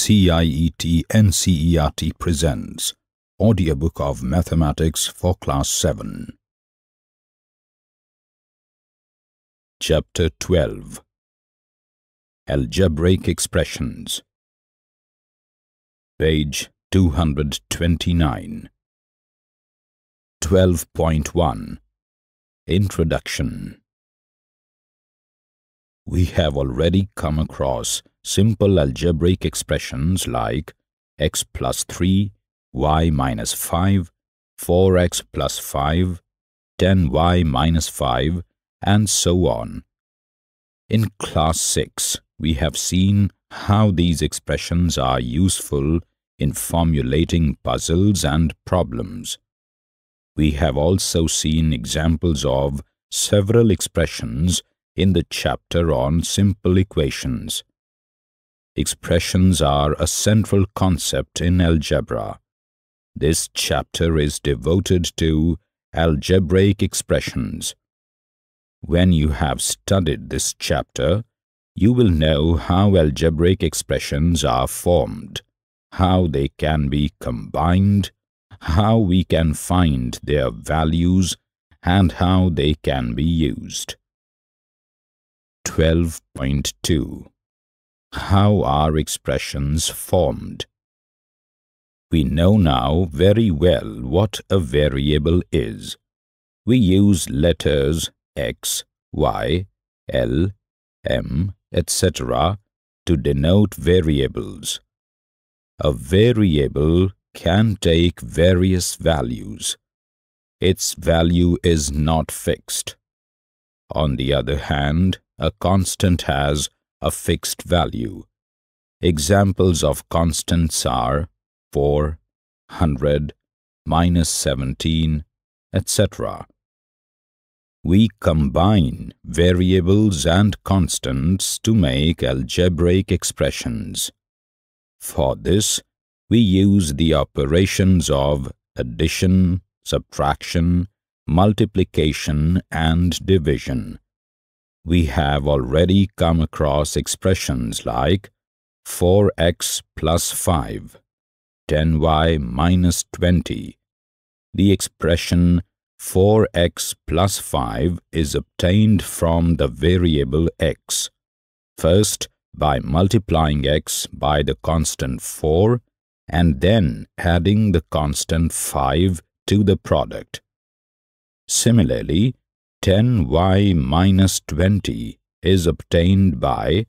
CIET NCERT presents Audiobook of Mathematics for Class 7 Chapter 12 Algebraic Expressions. Page 229 12.1 Introduction. We have already come across simple algebraic expressions like x plus 3, y minus 5, 4x plus 5, 10y minus 5, and so on. In class 6, we have seen how these expressions are useful in formulating puzzles and problems. We have also seen examples of several expressions in the chapter on simple equations. Expressions are a central concept in algebra. This chapter is devoted to algebraic expressions. When you have studied this chapter, you will know how algebraic expressions are formed, how they can be combined, how we can find their values, and how they can be used. 12.2 how are expressions formed? We know now very well what a variable is. We use letters x, y, l, m, etc. to denote variables. A variable can take various values. Its value is not fixed. On the other hand, a constant has a fixed value. Examples of constants are 4, 100, minus 17, etc. We combine variables and constants to make algebraic expressions. For this, we use the operations of addition, subtraction, multiplication, and division we have already come across expressions like 4x plus 5, 10y minus 20. The expression 4x plus 5 is obtained from the variable x. First, by multiplying x by the constant 4 and then adding the constant 5 to the product. Similarly, 10y minus 20 is obtained by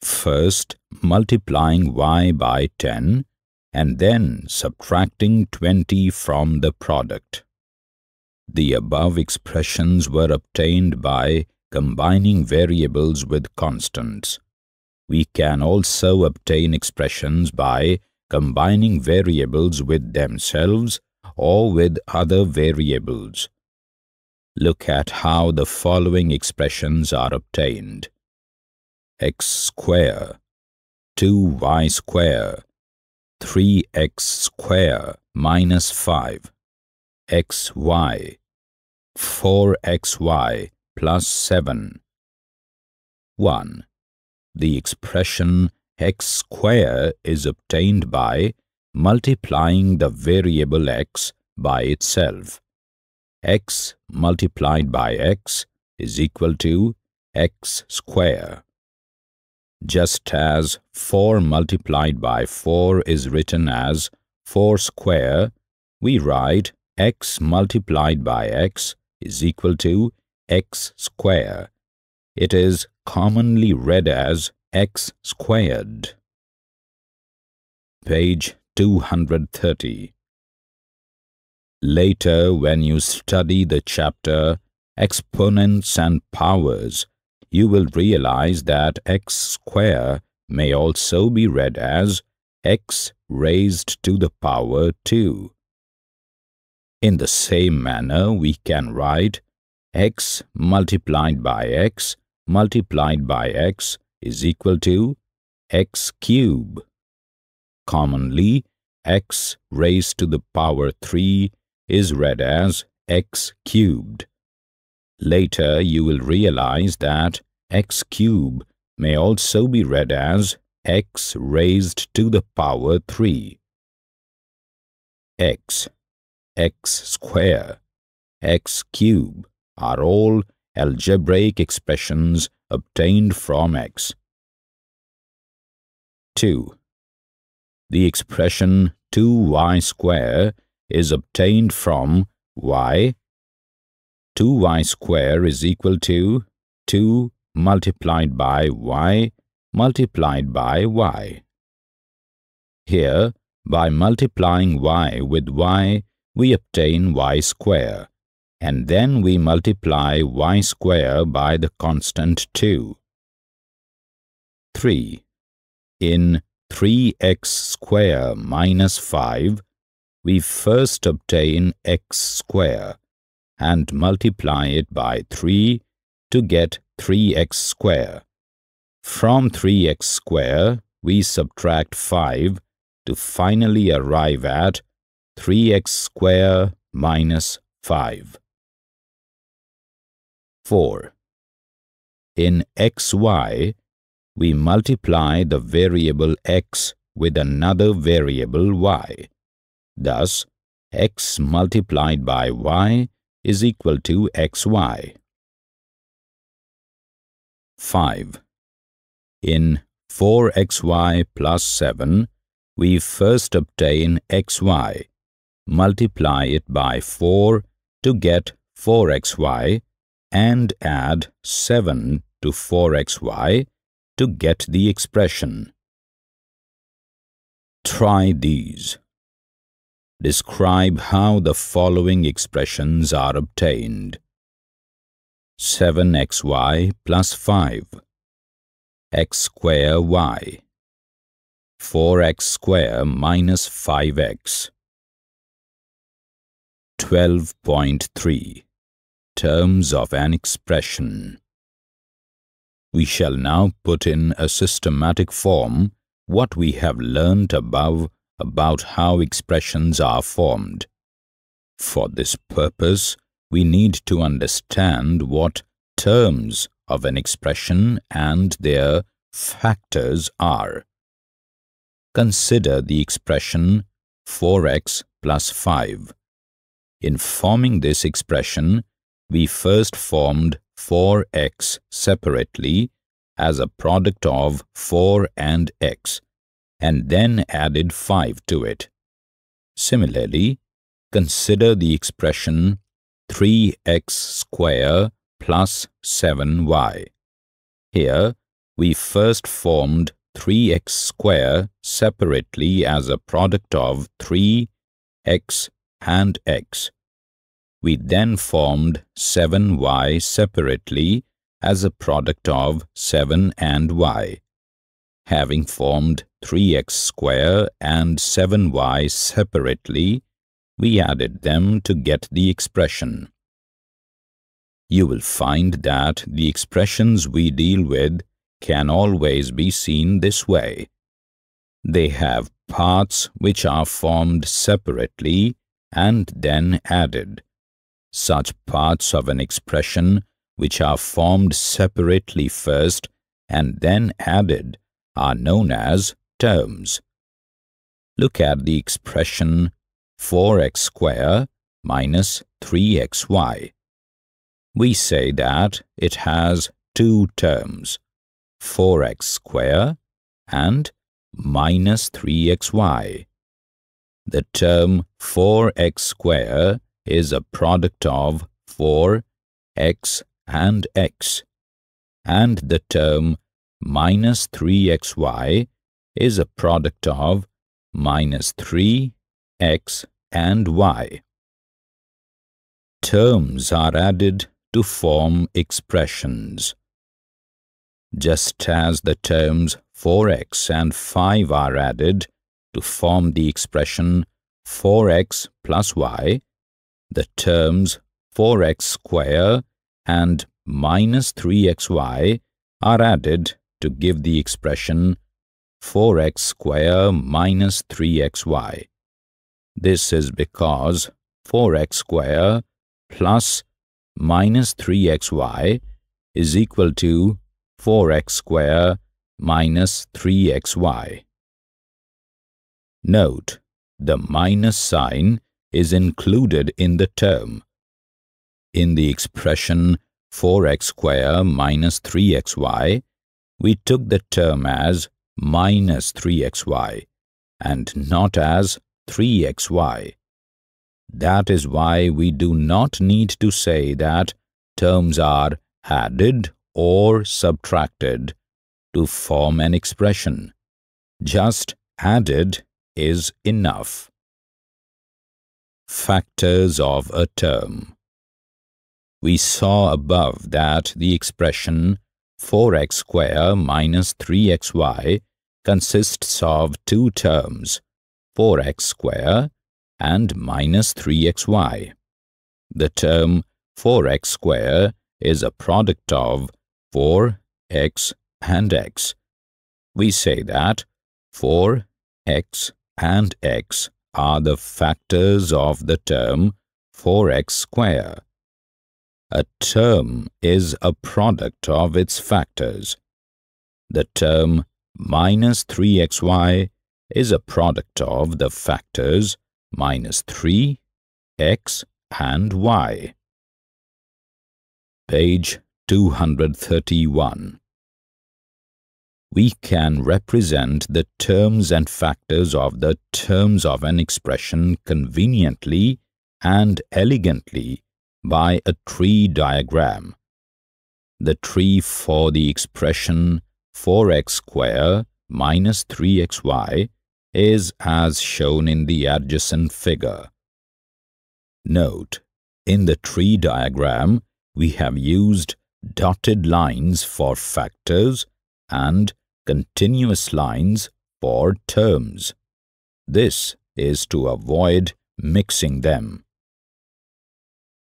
first multiplying y by 10 and then subtracting 20 from the product. The above expressions were obtained by combining variables with constants. We can also obtain expressions by combining variables with themselves or with other variables. Look at how the following expressions are obtained. x square, 2y square, 3x square minus 5, xy, 4xy plus 7. 1. The expression x square is obtained by multiplying the variable x by itself x multiplied by x is equal to x square. Just as 4 multiplied by 4 is written as 4 square, we write x multiplied by x is equal to x square. It is commonly read as x squared. Page 230 Later, when you study the chapter Exponents and Powers, you will realize that x square may also be read as x raised to the power 2. In the same manner, we can write x multiplied by x multiplied by x is equal to x cube. Commonly, x raised to the power 3 is read as x cubed. Later you will realize that x cube may also be read as x raised to the power 3. x, x square, x cube are all algebraic expressions obtained from x. 2. The expression 2y square is obtained from y. 2y square is equal to 2 multiplied by y multiplied by y. Here, by multiplying y with y, we obtain y square, and then we multiply y square by the constant 2. 3. In 3x square minus 5, we first obtain x square and multiply it by 3 to get 3x square. From 3x square, we subtract 5 to finally arrive at 3x square minus 5. 4. In xy, we multiply the variable x with another variable y. Thus, x multiplied by y is equal to xy. 5. In 4xy plus 7, we first obtain xy, multiply it by 4 to get 4xy, and add 7 to 4xy to get the expression. Try these. Describe how the following expressions are obtained. 7xy plus 5 x square y. 4x square minus 5x 12.3 Terms of an expression. We shall now put in a systematic form what we have learnt above about how expressions are formed. For this purpose, we need to understand what terms of an expression and their factors are. Consider the expression 4x plus 5. In forming this expression, we first formed 4x separately as a product of 4 and x, and then added 5 to it. Similarly, consider the expression 3x square plus 7y. Here, we first formed 3x square separately as a product of 3, x and x. We then formed 7y separately as a product of 7 and y. Having formed 3x square and 7y separately, we added them to get the expression you will find that the expressions we deal with can always be seen this way. They have parts which are formed separately and then added. Such parts of an expression which are formed separately first and then added are known as terms. Look at the expression 4x square minus 3xy we say that it has two terms, 4x square and minus 3xy. The term 4x square is a product of 4, x and x, and the term minus 3xy is a product of minus 3, x and y. Terms are added to form expressions. Just as the terms 4x and 5 are added to form the expression 4x plus y, the terms 4x square and minus 3xy are added to give the expression 4x square minus 3xy. This is because 4x square plus minus 3xy is equal to 4x square minus 3xy. Note, the minus sign is included in the term. In the expression 4x square minus 3xy, we took the term as minus 3xy and not as 3xy. That is why we do not need to say that terms are added or subtracted to form an expression. Just added is enough. Factors of a term We saw above that the expression 4x square minus 3xy consists of two terms, 4x square and minus 3xy. The term 4x square is a product of 4x and x. We say that 4x and x are the factors of the term 4x square. A term is a product of its factors. The term minus 3xy is a product of the factors minus 3, x and y. Page 231 We can represent the terms and factors of the terms of an expression conveniently and elegantly by a tree diagram. The tree for the expression 4x square minus 3xy is as shown in the adjacent figure. Note, in the tree diagram, we have used dotted lines for factors and continuous lines for terms. This is to avoid mixing them.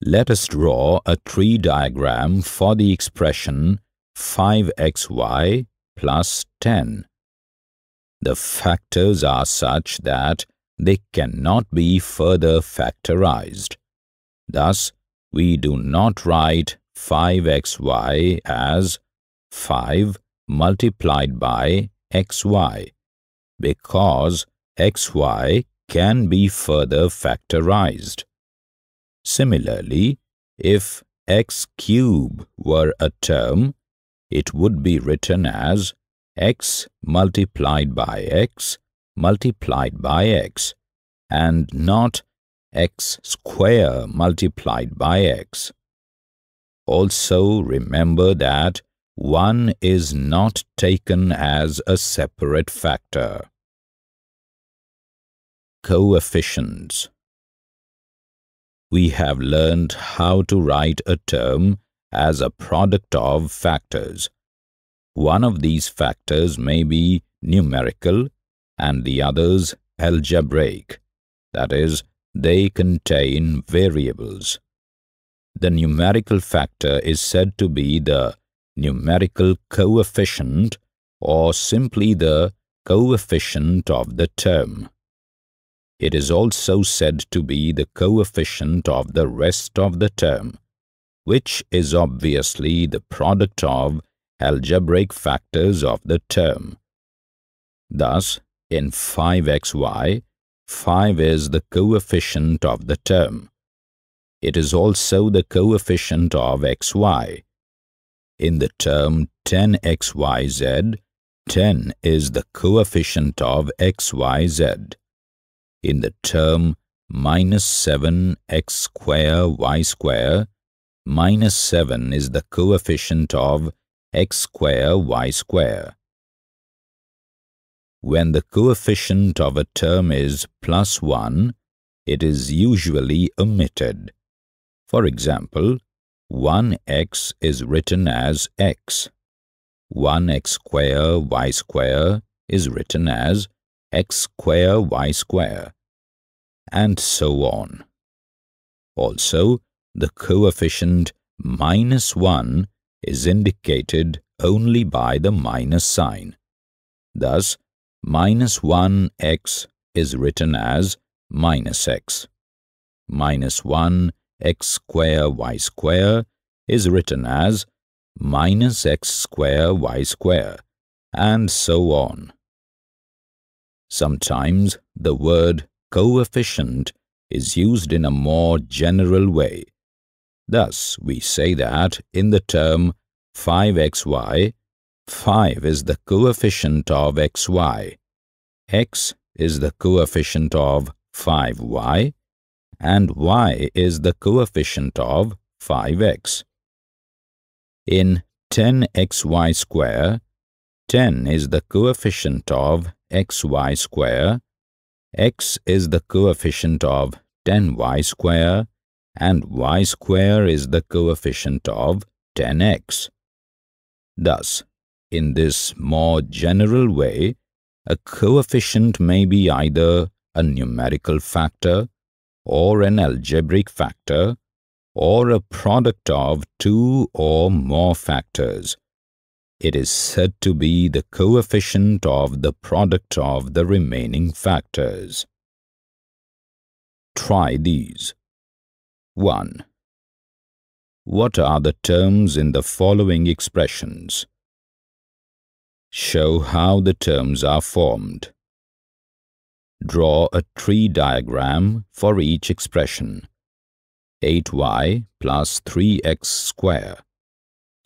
Let us draw a tree diagram for the expression 5xy plus 10. The factors are such that they cannot be further factorized. Thus, we do not write 5xy as 5 multiplied by xy because xy can be further factorized. Similarly, if x cube were a term, it would be written as x multiplied by x multiplied by x and not x square multiplied by x. Also remember that 1 is not taken as a separate factor. Coefficients We have learned how to write a term as a product of factors. One of these factors may be numerical and the others algebraic, that is, they contain variables. The numerical factor is said to be the numerical coefficient or simply the coefficient of the term. It is also said to be the coefficient of the rest of the term, which is obviously the product of algebraic factors of the term. Thus, in 5xy, 5 is the coefficient of the term. It is also the coefficient of xy. In the term 10xyz, 10 is the coefficient of xyz. In the term minus 7x square y square, minus 7 is the coefficient of x square y square. When the coefficient of a term is plus 1, it is usually omitted. For example, 1x is written as x. 1x square y square is written as x square y square, and so on. Also, the coefficient minus 1 is indicated only by the minus sign. Thus, minus 1x is written as minus x. Minus 1 x square y square is written as minus x square y square and so on. Sometimes the word coefficient is used in a more general way. Thus, we say that in the term 5xy, 5 is the coefficient of xy, x is the coefficient of 5y, and y is the coefficient of 5x. In 10xy square, 10 is the coefficient of xy square, x is the coefficient of 10y square, and y square is the coefficient of 10x. Thus, in this more general way, a coefficient may be either a numerical factor or an algebraic factor or a product of two or more factors. It is said to be the coefficient of the product of the remaining factors. Try these. 1. What are the terms in the following expressions? Show how the terms are formed. Draw a tree diagram for each expression. 8y plus 3x square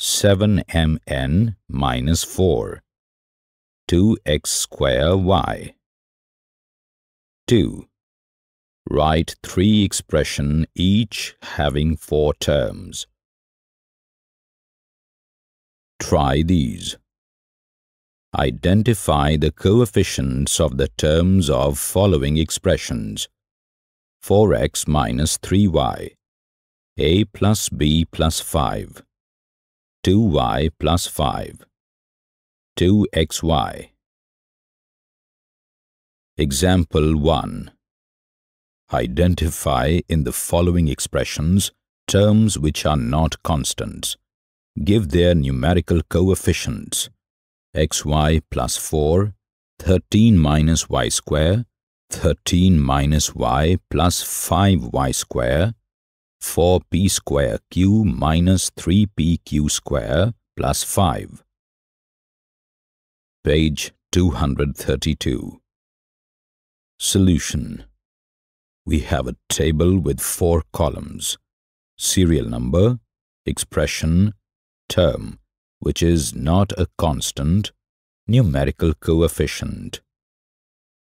7mn minus 4 2x square y 2. Write three expression each having four terms. Try these. Identify the coefficients of the terms of following expressions. 4x minus 3y, a plus b plus 5, 2y plus 5, 2xy. Example 1. Identify in the following expressions terms which are not constants. Give their numerical coefficients xy plus 4, 13 minus y square, 13 minus y plus 5y square, 4p square q minus 3pq square plus 5. Page 232. Solution. We have a table with four columns. Serial number, expression, term which is not a constant, numerical coefficient.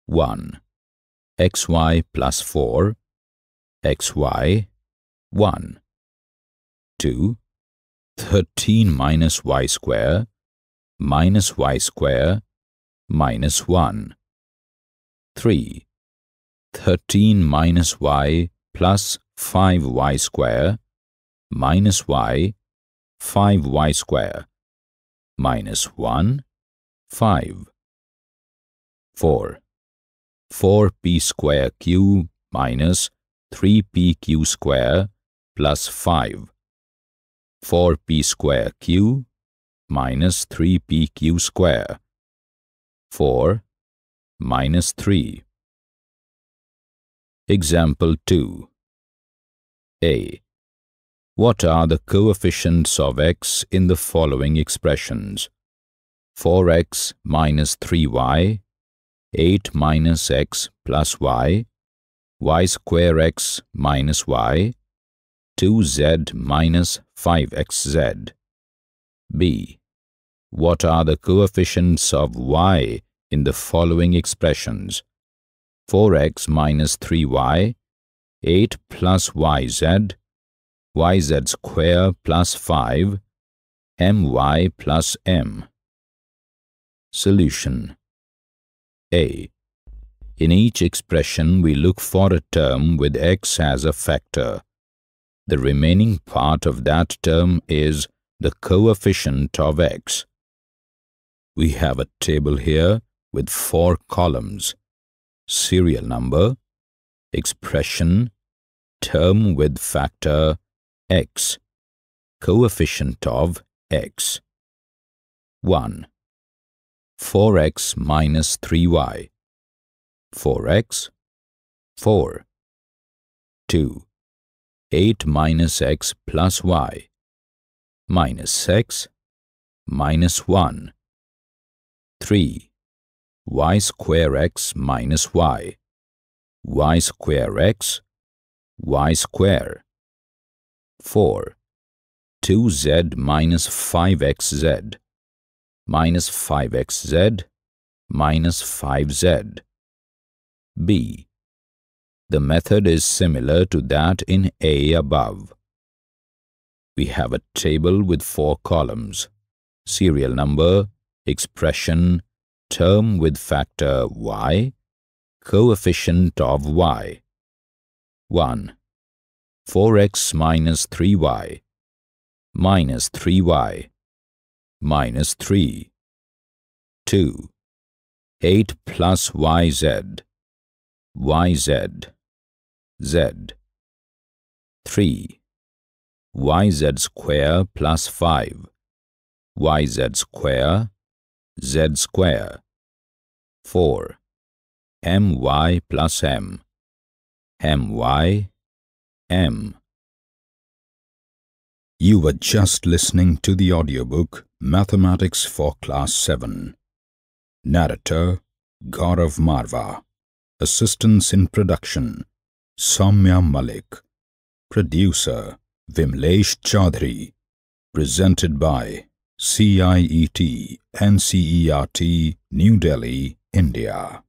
1. xy plus 4, xy, 1. 2. 13 minus y square, minus y square, minus 1. 3. 13 minus y plus 5y square, minus y, 5y square minus 1, 5. 4. 4p square q minus 3pq square plus 5. 4p square q minus 3pq square. 4 minus 3. Example 2. A. What are the coefficients of x in the following expressions? 4x minus 3y, 8 minus x plus y, y square x minus y, 2z minus 5xz. b. What are the coefficients of y in the following expressions? 4x minus 3y, 8 plus yz, yz square plus 5 my plus m. Solution A. In each expression we look for a term with x as a factor. The remaining part of that term is the coefficient of x. We have a table here with four columns. Serial number, expression, term with factor, x, coefficient of x. 1. 4x minus 3y. 4x, 4. 2. 8 minus x plus y. Minus x, minus 1. 3. y square x minus y. y square x, y square. 4. 2z minus 5xz minus 5xz minus 5z. B. The method is similar to that in A above. We have a table with four columns. Serial number, expression, term with factor y, coefficient of y. 1. 4x minus 3y minus 3y minus 3. 2. 8 plus yz yz z. 3 yz square plus 5 yz square z square. 4 my plus m. My m. You were just listening to the audiobook Mathematics for Class 7. Narrator Gaurav Marva Assistance in Production Soumya Malik Producer Vimlesh Chaudhary Presented by CIET NCERT New Delhi, India